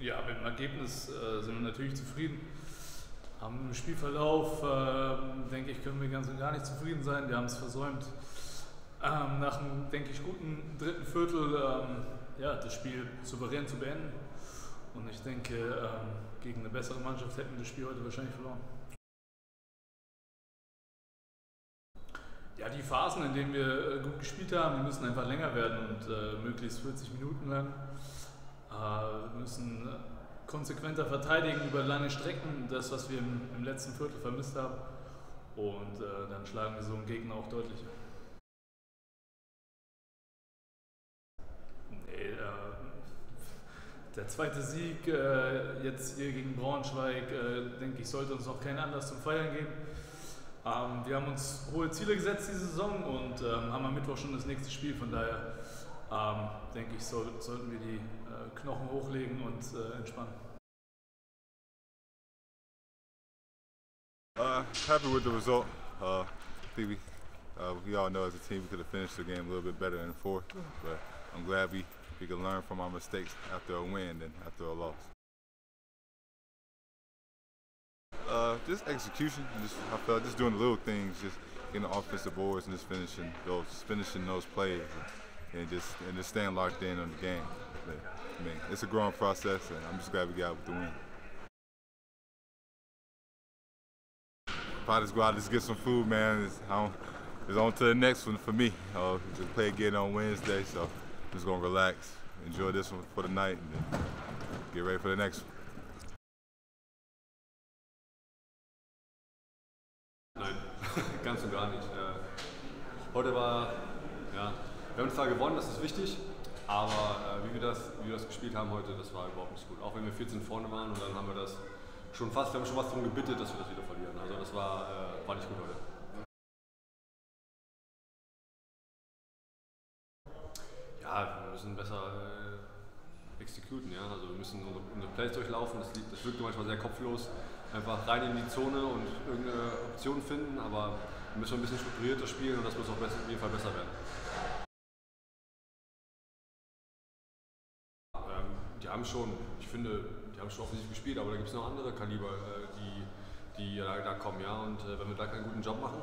Ergebnis äh, sind wir natürlich zufrieden. Am Spielverlauf, äh, denke ich, können wir ganz und gar nicht zufrieden sein. Wir haben es versäumt, ähm, nach einem, denke ich, guten dritten Viertel ähm, ja, das Spiel souverän zu beenden. Und ich denke, ähm, gegen eine bessere Mannschaft hätten wir das Spiel heute wahrscheinlich verloren. Ja, die Phasen, in denen wir äh, gut gespielt haben, die müssen einfach länger werden und äh, möglichst 40 Minuten lang. Äh, wir müssen konsequenter verteidigen über lange Strecken, das, was wir im, letzten Viertel vermisst haben. Und äh, dann schlagen wir so einen Gegner auch deutlicher. Nee, äh, der zweite Sieg jetzt hier gegen Braunschweig, denke ich, sollte uns auch keinen Anlass zum Feiern geben. Ähm, wir haben uns hohe Ziele gesetzt diese Saison und ähm, haben am Mittwoch schon das nächste Spiel. Von daher ähm, denke ich, soll, sollten wir die äh, Knochen hochlegen und äh, entspannen. Uh, happy with the result. Uh, I think we, uh, we all know as a team we could have finished the game a little bit better the fourth, but I'm glad we, we could learn from our mistakes after a win than after a loss. Uh, just execution. Just I felt just doing the little things, just getting the offensive boards and just finishing those finishing those plays, and, just and just staying locked in on the game. But, I mean, it's a growing process, and I'm just glad we got with the win. Probably just go out just get some food, man. It's, it's on to the next one for me. Uh, we play again on Wednesday, so I'm just gonna relax, enjoy this one for the night, and get ready for the next one. Nein, ganz und gar nicht. Äh, heute war, ja, wir haben zwar gewonnen, das ist wichtig, aber äh, wie, wir das, wie wir das gespielt haben heute, das war überhaupt nicht gut. Auch wenn wir 14 vorne waren und dann haben wir das schon fast, wir haben schon was darum gebittet, dass wir das wieder verlieren. Also das war, äh, war nicht gut heute. Ja, wir müssen besser äh, exekuten, ja. Also wir müssen unsere, unsere Plays durchlaufen. Das, das wirkt manchmal sehr kopflos. Einfach rein in die Zone und irgendeine Option finden, aber wir müssen ein bisschen strukturierter spielen und das muss auf jeden Fall besser werden. Die haben schon, ich finde, die haben schon offensiv gespielt, aber da gibt es noch andere Kaliber, äh, die, die da, da kommen, ja. Und äh, wenn wir da keinen guten Job machen,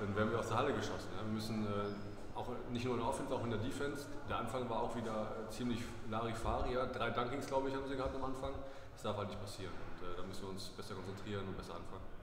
dann werden wir aus der Halle geschossen. Ja? Wir müssen äh, auch nicht nur in der Offense, auch in der Defense. Der Anfang war auch wieder ziemlich Larifari, ja. Drei Dunkings, glaube ich, haben sie gehabt am Anfang. Das darf halt nicht passieren. Und da müssen wir uns besser konzentrieren und besser anfangen.